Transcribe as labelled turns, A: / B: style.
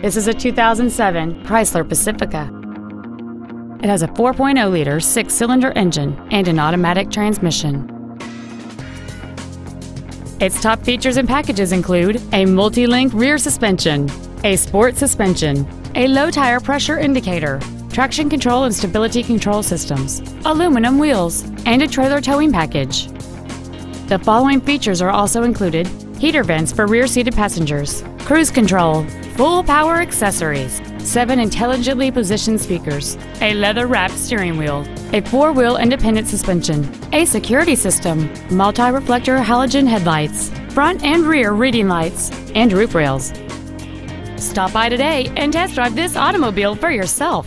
A: This is a 2007 Chrysler Pacifica. It has a 4.0-liter six-cylinder engine and an automatic transmission. Its top features and packages include a multi-link rear suspension, a sport suspension, a low tire pressure indicator, traction control and stability control systems, aluminum wheels, and a trailer towing package. The following features are also included heater vents for rear-seated passengers, cruise control, full power accessories, seven intelligently positioned speakers, a leather-wrapped steering wheel, a four-wheel independent suspension, a security system, multi-reflector halogen headlights, front and rear reading lights, and roof rails. Stop by today and test drive this automobile for yourself.